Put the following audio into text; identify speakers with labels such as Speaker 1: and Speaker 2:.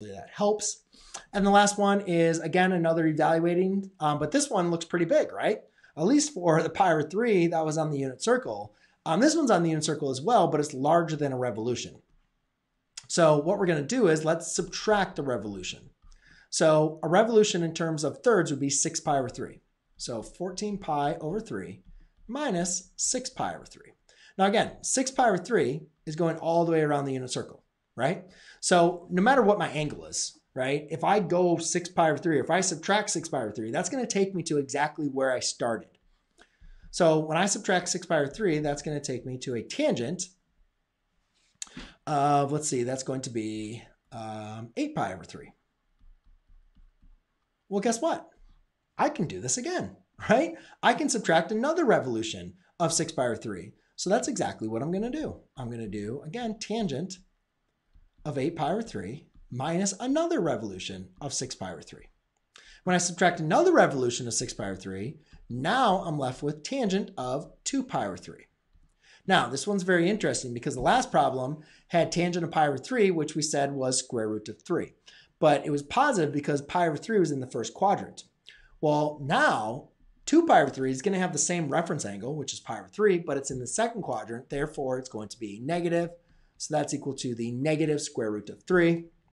Speaker 1: that helps. And the last one is, again, another evaluating, um, but this one looks pretty big, right? At least for the pi over 3 that was on the unit circle. Um, this one's on the unit circle as well, but it's larger than a revolution. So what we're going to do is let's subtract the revolution. So a revolution in terms of thirds would be 6 pi over 3. So 14 pi over 3 minus 6 pi over 3. Now again, 6 pi over 3 is going all the way around the unit circle, right? So no matter what my angle is, right? If I go 6 pi over 3, if I subtract 6 pi over 3, that's going to take me to exactly where I started. So when I subtract 6 pi over 3, that's going to take me to a tangent of, let's see, that's going to be um, 8 pi over 3. Well, guess what? I can do this again, right? I can subtract another revolution of 6 pi over 3. So that's exactly what I'm going to do. I'm going to do, again, tangent of 8 pi over 3 minus another revolution of 6 pi over 3. When I subtract another revolution of 6 pi over 3, now I'm left with tangent of 2 pi over 3. Now, this one's very interesting because the last problem had tangent of pi over 3, which we said was square root of 3. But it was positive because pi over 3 was in the first quadrant. Well, now 2 pi over 3 is going to have the same reference angle, which is pi over 3, but it's in the second quadrant. Therefore, it's going to be negative. So that's equal to the negative square root of 3.